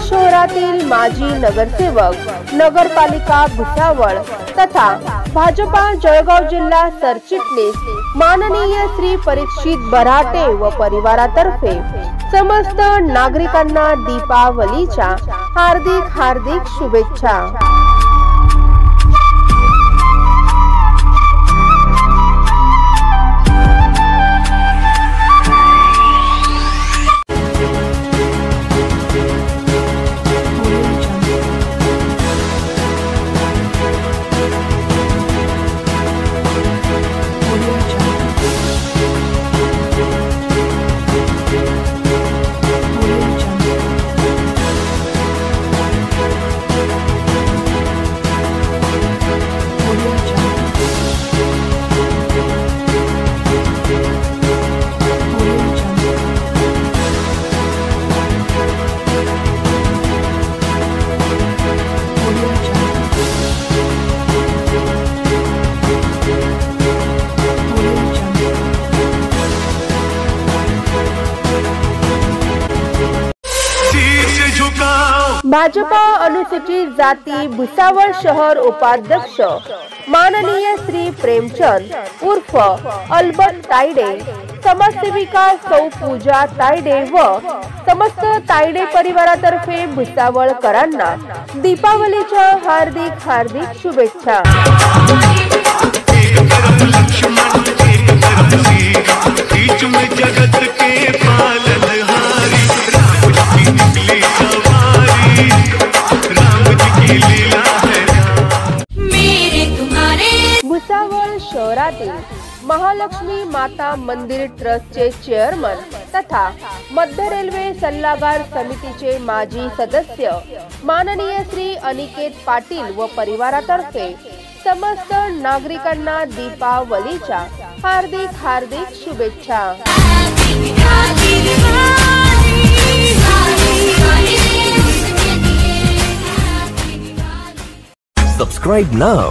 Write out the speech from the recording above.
शहरातील माजी नगरसेवक नगरपालिका भुसावळ तथा भाजपा जळगाव जिल्हा सरचिटणीस माननीय श्री परीक्षित बराटे व परिवारातर्फे समस्त नागरिकांना दीपावलीच्या हार्दिक हार्दिक शुभेच्छा. भाजपा अनुसूचित जाती भुसावळ शहर उपाध्यक्ष माननीय श्री प्रेमचंद उर्फ अल्बर्ट तायडे समाजसेविका सौ पूजा तायडे व समस्त तायडे परिवारातर्फे भुसावळकरांना दीपावलीच्या हार्दिक हार्दिक शुभेच्छा. जगत भुसावळ शहरातील महालक्ष्मी माता मंदिर ट्रस्टचे चेअरमन तथा मध्य रेल्वे सल्लागार समितीचे माजी सदस्य माननीय श्री अनिकेत पाटील व परिवारातर्फे समस्त नागरिकांना दीपावलीच्या हार्दिक हार्दिक शुभेच्छा. Subscribe नाव